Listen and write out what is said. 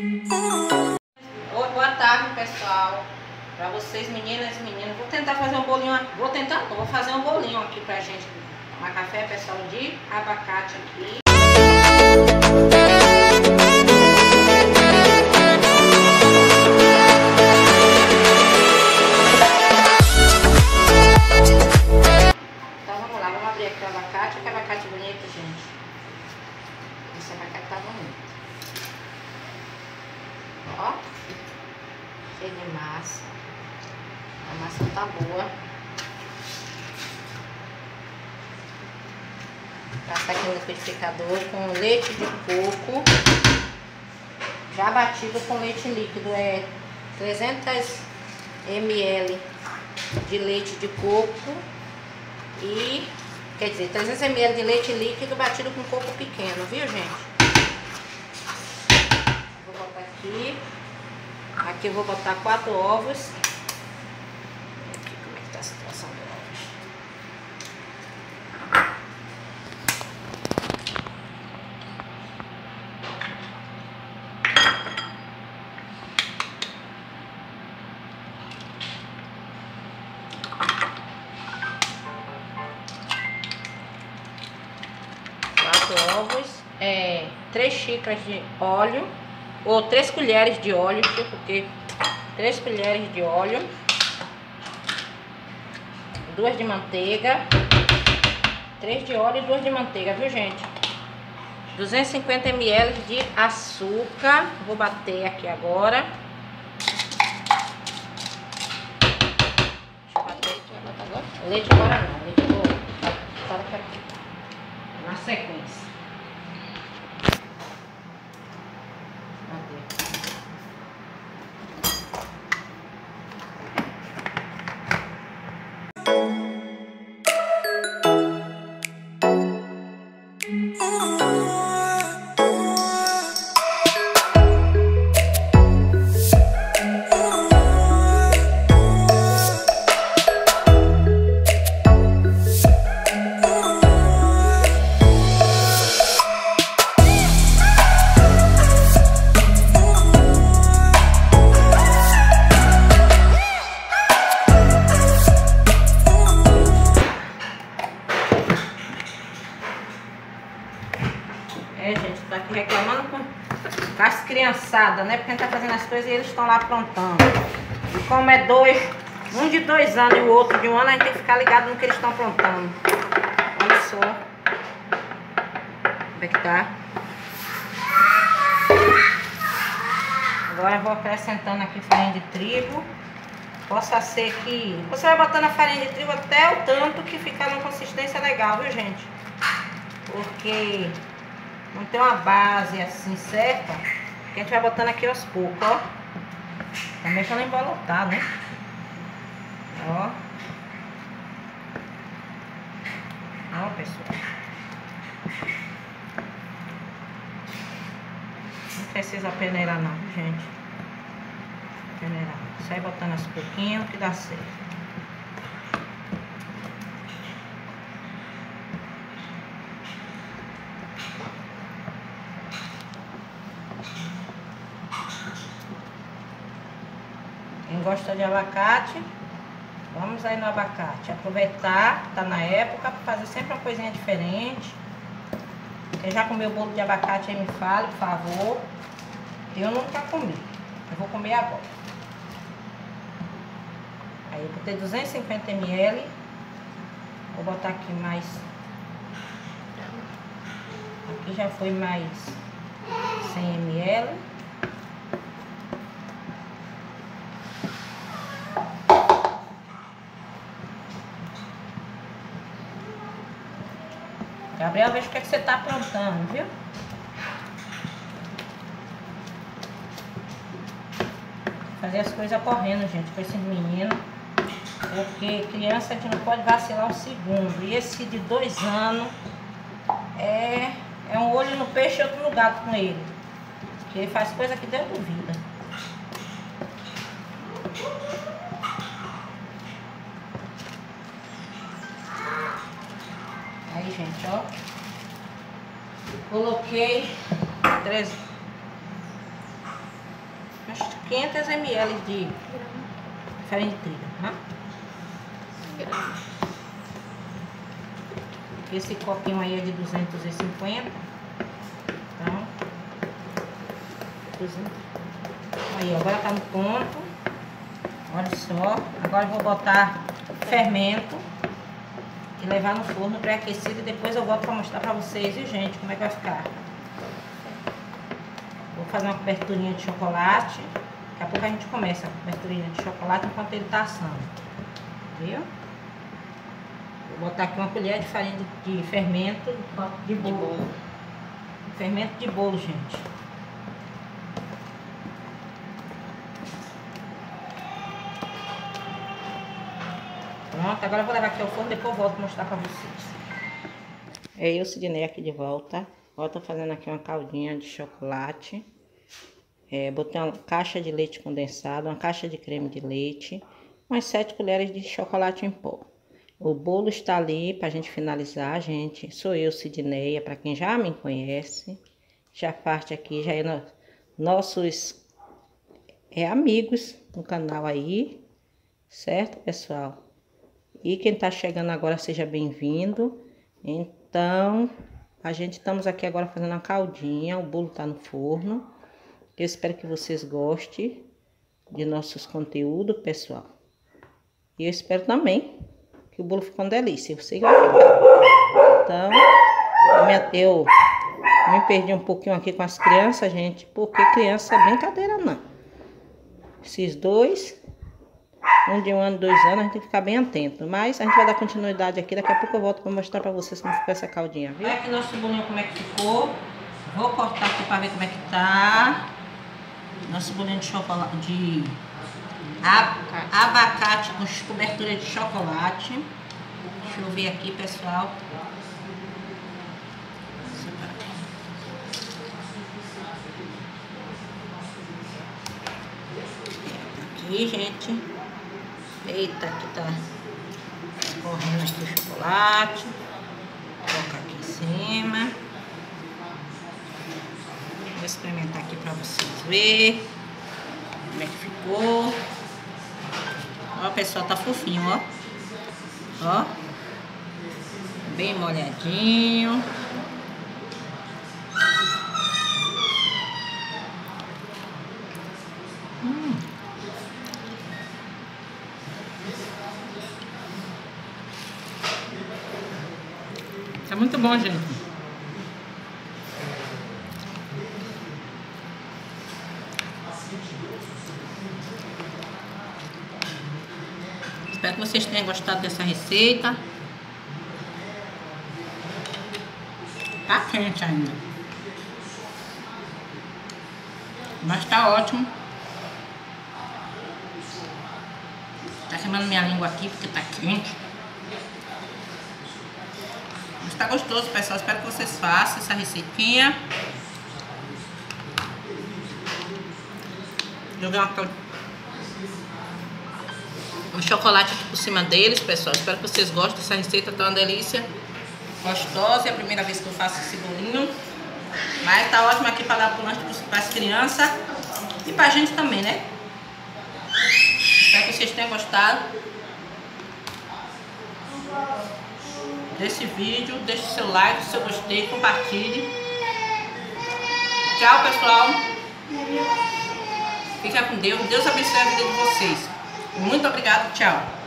Oi, boa tarde, pessoal. Pra vocês, meninas e meninos. Vou tentar fazer um bolinho. Vou tentar, não, vou fazer um bolinho aqui pra gente tomar café, pessoal, de abacate aqui. Ó. Cheio de massa. A massa tá boa. Passar aqui no liquidificador com leite de coco. Já batido com leite líquido. É 300 ml de leite de coco. E, quer dizer, 300 ml de leite líquido batido com coco pequeno, viu, gente? Aqui. Aqui eu vou botar quatro ovos. Aqui como é que tá a situação do ovos. É, três xícaras de óleo ou três colheres de óleo, porque três colheres de óleo, duas de manteiga, três de óleo e duas de manteiga, viu gente? 250 ml de açúcar, vou bater aqui agora. Leite agora não, leite vou daqui a pouco. Na sequência. Né? Porque a gente tá fazendo as coisas e eles estão lá aprontando. E como é dois, um de dois anos e o outro de um ano, a gente tem que ficar ligado no que eles estão aprontando. Olha só. Como é que tá? Agora eu vou acrescentando aqui farinha de trigo. Possa ser que... Você vai botando a farinha de trigo até o tanto que ficar numa consistência legal, viu, gente? Porque não tem uma base assim certa. Que a gente vai botando aqui aos poucos, ó. Também pra não embolotar, né? Ó. Ó, pessoal. Não precisa peneirar não, gente. Peneirar. Só ir botando aos pouquinhos que dá certo. Gosta de abacate, vamos aí no abacate. Aproveitar, tá na época, fazer sempre uma coisinha diferente. Quem já comeu bolo de abacate aí me fale, por favor. Eu nunca comi. Eu vou comer agora. Aí eu botei 250 ml. Vou botar aqui mais. Aqui já foi mais 100 ml. Gabriel, veja o que, é que você está aprontando, viu? Fazer as coisas correndo, gente, com esses meninos. Porque criança gente não pode vacilar um segundo. E esse de dois anos é, é um olho no peixe e outro no gato com ele. Porque ele faz coisa que Deus duvida. Aí, gente, ó. Coloquei três, 500 ml de farinha de trigo, tá? Esse copinho aí é de 250. Então, 200. Aí, agora tá no ponto. Olha só. Agora eu vou botar fermento e levar no forno pré-aquecido e depois eu volto para mostrar para vocês, e gente, como é que vai ficar. Vou fazer uma coberturinha de chocolate. Daqui a pouco a gente começa a coberturinha de chocolate enquanto ele tá assando. Viu? Vou botar aqui uma colher de farinha de, de fermento de bolo. de bolo. Fermento de bolo, gente. Pronto, agora eu vou levar aqui ao forno, depois eu volto mostrar pra vocês. É eu, Sidney, aqui de volta. Ó, tô fazendo aqui uma caldinha de chocolate. É, botei uma caixa de leite condensado, uma caixa de creme de leite, umas 7 colheres de chocolate em pó. O bolo está ali para a gente finalizar, gente. Sou eu, Sidneia, para quem já me conhece. Já parte aqui, já é no, nossos é, amigos no canal aí, certo, pessoal? E quem está chegando agora, seja bem-vindo. Então, a gente estamos aqui agora fazendo a caldinha, o bolo está no forno. Eu espero que vocês gostem de nossos conteúdos, pessoal. E eu espero também que o bolo ficou uma delícia. Que vai ficar. Então, eu me perdi um pouquinho aqui com as crianças, gente, porque criança é brincadeira, não. Esses dois, um de um ano, dois anos, a gente tem que ficar bem atento. Mas a gente vai dar continuidade aqui, daqui a pouco eu volto para mostrar para vocês como ficou essa caldinha, viu? Olha aqui nosso bolinho como é que ficou. Vou cortar aqui para ver como é que tá. Nosso bolinho de chocolate, de abacate, com cobertura de chocolate. Deixa eu ver aqui, pessoal. Aqui, gente. Eita, aqui tá correndo aqui o chocolate. Colocar aqui em cima. Vou experimentar aqui pra vocês verem como é que ficou. Ó, pessoal, tá fofinho, ó. Ó. Bem molhadinho. Espero que vocês tenham gostado dessa receita. Tá quente ainda. Mas tá ótimo. Tá queimando minha língua aqui porque tá quente. Tá gostoso, pessoal. Espero que vocês façam essa receitinha. Jogar uma um chocolate aqui por cima deles, pessoal. Espero que vocês gostem dessa receita, tá uma delícia. Gostosa, é a primeira vez que eu faço esse bolinho. Mas tá ótimo aqui para dar pro lanche para as crianças e pra gente também, né? Espero que vocês tenham gostado desse vídeo. Deixe seu like, seu gostei, compartilhe. Tchau, pessoal. Fica com Deus. Deus abençoe a vida de vocês. Muito obrigado, tchau.